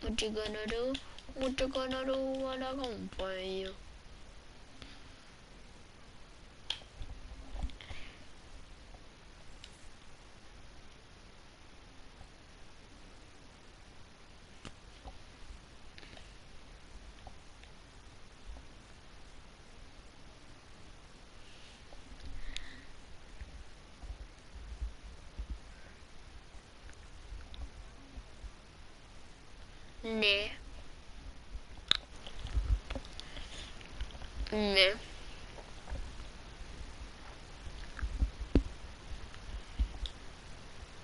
What you gonna do? What you gonna do when I come for you? Nee. Nee.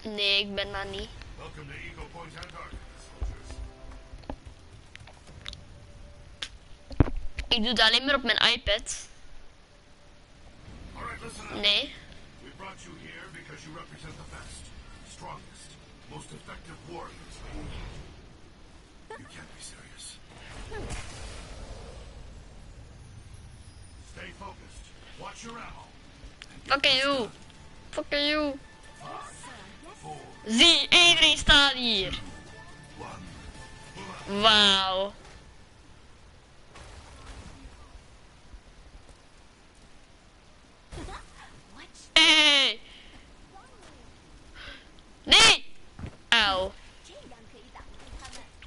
Nee, ik ben daar niet. Welcome to Eagle Point Antarctica, soldiers. Ik doe het alleen maar op mijn iPad. Nee. We brought you here because you represent the best, strongest, most effective warriors. You can't be serious. Stay focused. Watch your ammo. Fuck you. Fuck you. Four, Zie, iedereen staat hier.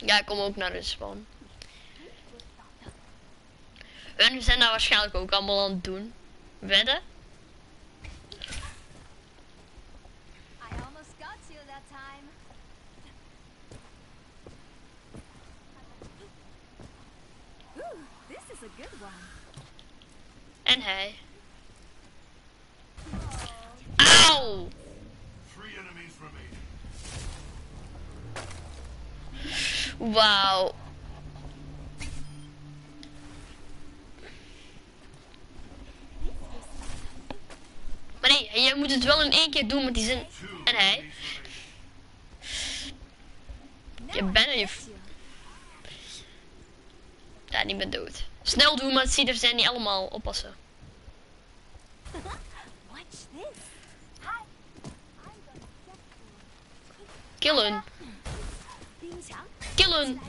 Ja, ik kom ook naar de spawn. Hun zijn daar waarschijnlijk ook allemaal aan het doen. Wedden? En hij. Auw. Three enemies remaining. Wauw. Maar nee, jij moet het wel in één keer doen met die zin. En hij. Je bent er, je... Ja, die bent dood. Snel doen, maar zie er zijn niet allemaal oppassen. Killen. Kill him.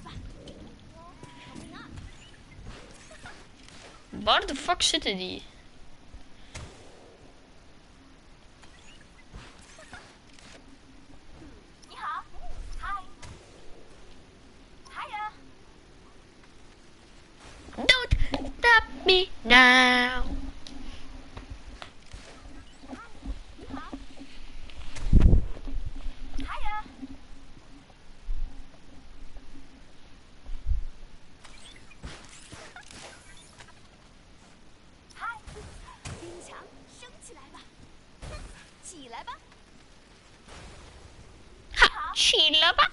Waar de fuck zitten die? Don't stop me now. 起来吧！哈，起来吧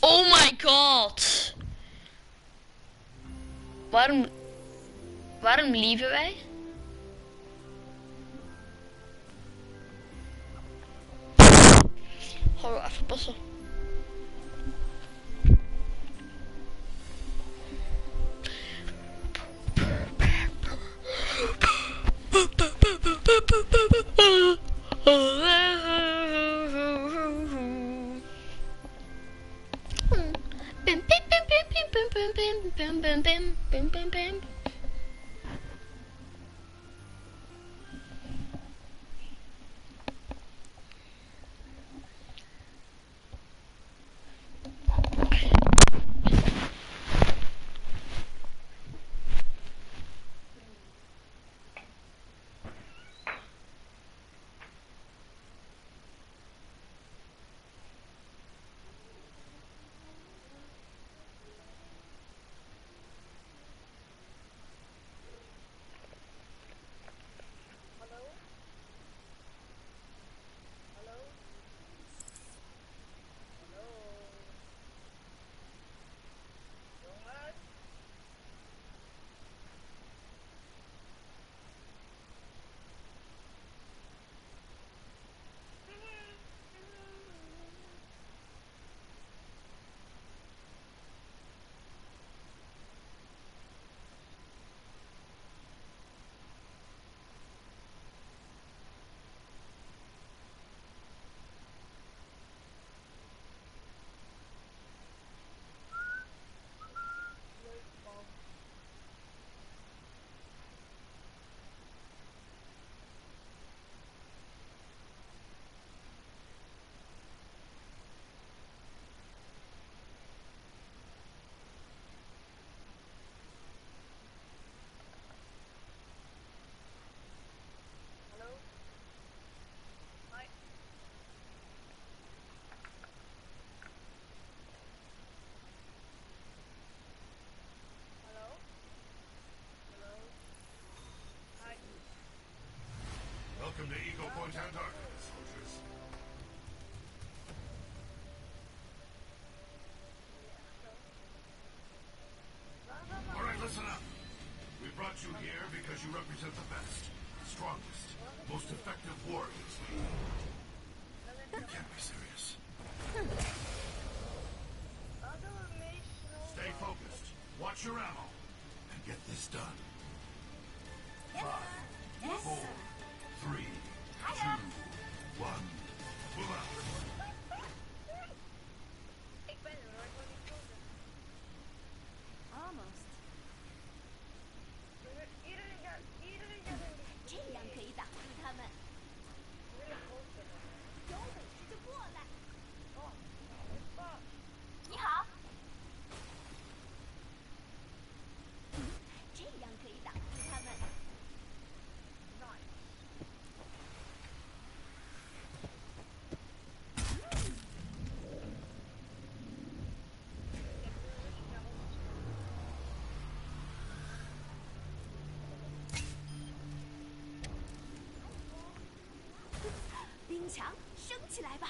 ！Oh my god! Why, waarom lieven wij? Hou even passen. Bim, bim, bim, bim, bim, bim, bim, bim, you represent the best, strongest, most effective warriors You can't be serious. Stay focused. Watch your ammo. And get this done. Five, four, three, two, 冰墙升起来吧！”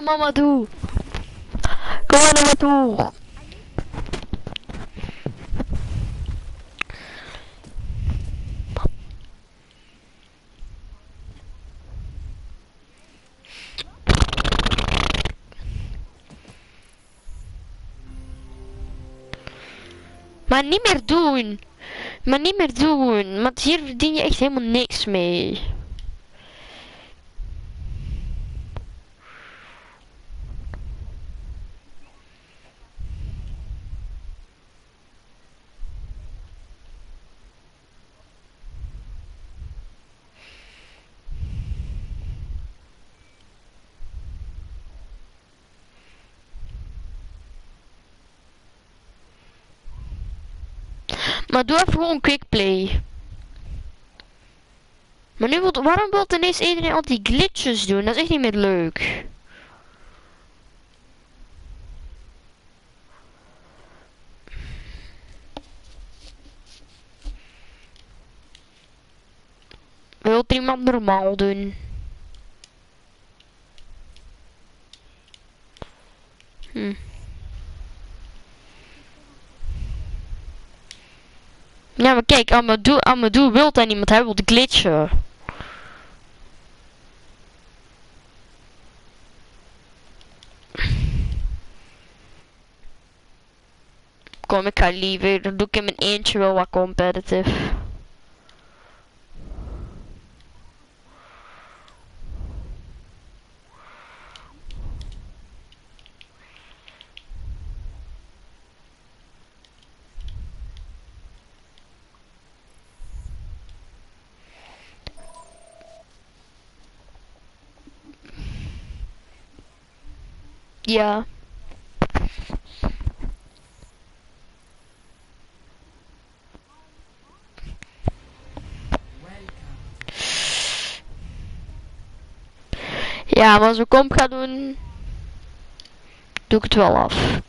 Pakken mama toe. Kom maar naar toe. Maar niet meer doen. Maar niet meer doen. Want hier verdien je echt helemaal niks mee. Maar doe even gewoon quickplay. Maar nu wilt, waarom wil ineens iedereen al die glitches doen? Dat is echt niet meer leuk. Wilt iemand normaal doen? Hm. Ja, maar kijk, Amadou, wil daar niemand hebben, wil glitchen. Kom, ik ga liever, dan doe ik in mijn eentje wel wat competitive. Ja. Ja, maar als ik comp ga doen, doe ik het wel af.